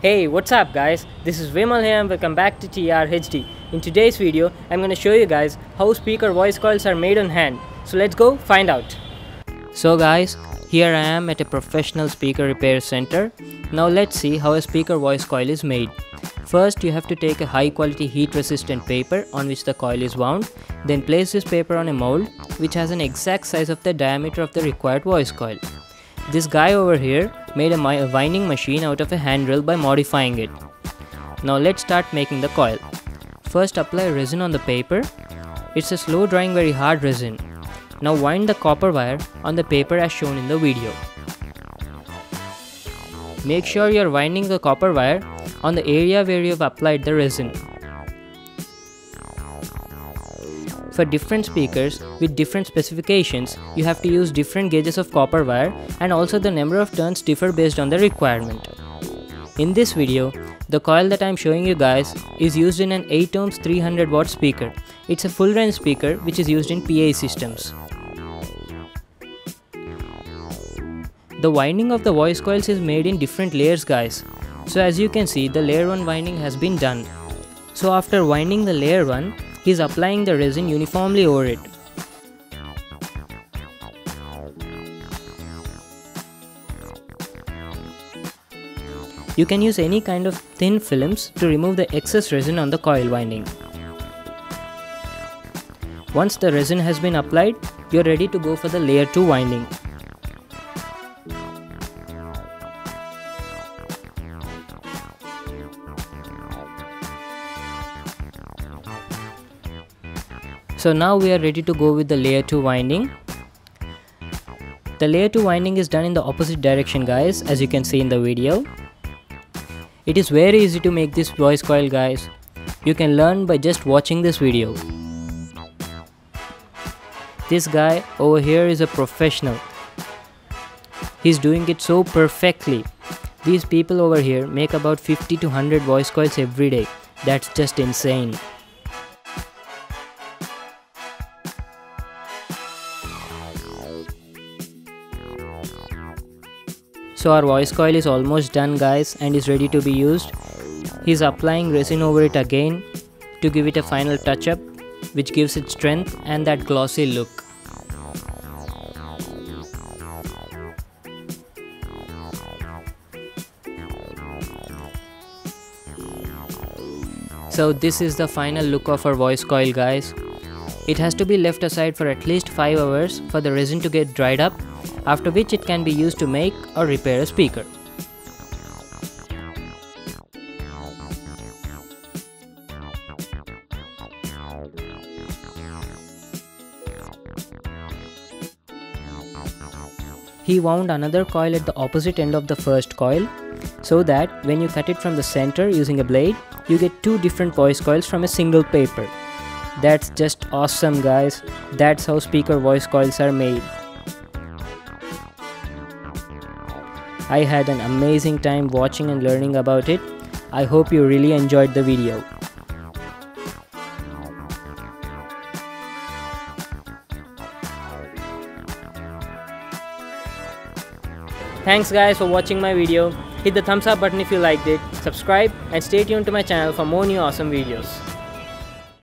Hey, what's up guys? This is Vimal here and welcome back to TRHD. In today's video, I'm going to show you guys how speaker voice coils are made on hand. So let's go find out. So guys, here I am at a professional speaker repair center. Now let's see how a speaker voice coil is made. First, you have to take a high quality heat resistant paper on which the coil is wound. Then place this paper on a mold which has an exact size of the diameter of the required voice coil. This guy over here made a winding machine out of a handrail by modifying it. Now let's start making the coil. First apply resin on the paper. It's a slow drying very hard resin. Now wind the copper wire on the paper as shown in the video. Make sure you're winding the copper wire on the area where you've applied the resin. For different speakers with different specifications, you have to use different gauges of copper wire and also the number of turns differ based on the requirement. In this video, the coil that I am showing you guys is used in an 8 ohms 300 watt speaker. It's a full range speaker which is used in PA systems. The winding of the voice coils is made in different layers guys. So as you can see the layer 1 winding has been done. So after winding the layer 1, he is applying the resin uniformly over it. You can use any kind of thin films to remove the excess resin on the coil winding. Once the resin has been applied, you're ready to go for the layer 2 winding. So now we are ready to go with the layer 2 winding. The layer 2 winding is done in the opposite direction guys as you can see in the video. It is very easy to make this voice coil guys. You can learn by just watching this video. This guy over here is a professional. He's doing it so perfectly. These people over here make about 50 to 100 voice coils every day. That's just insane. So our voice coil is almost done guys and is ready to be used. He's applying resin over it again to give it a final touch up which gives it strength and that glossy look. So this is the final look of our voice coil guys. It has to be left aside for at least 5 hours for the resin to get dried up after which it can be used to make or repair a speaker. He wound another coil at the opposite end of the first coil so that when you cut it from the center using a blade, you get two different voice coils from a single paper. That's just awesome guys. That's how speaker voice coils are made. I had an amazing time watching and learning about it. I hope you really enjoyed the video. Thanks guys for watching my video. Hit the thumbs up button if you liked it, subscribe and stay tuned to my channel for more new awesome videos.